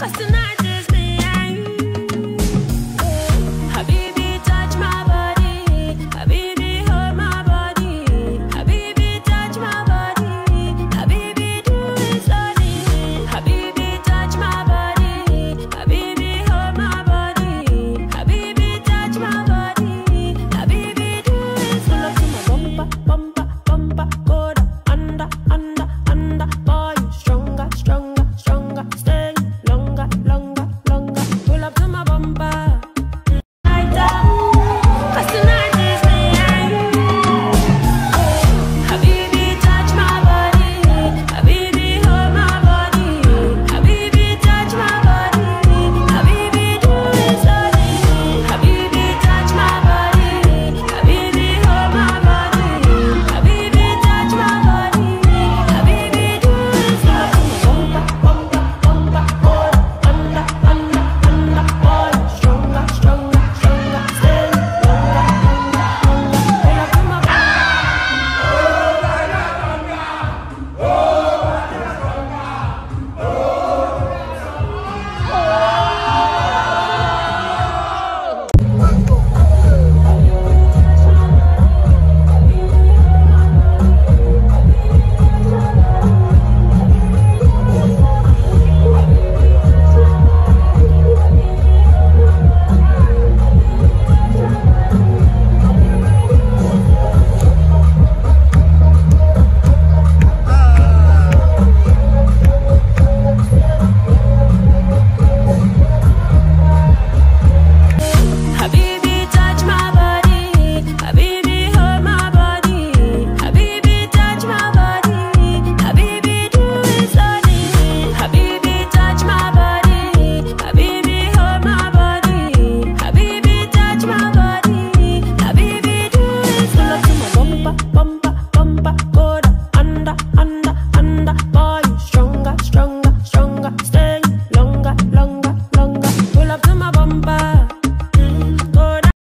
Cause tonight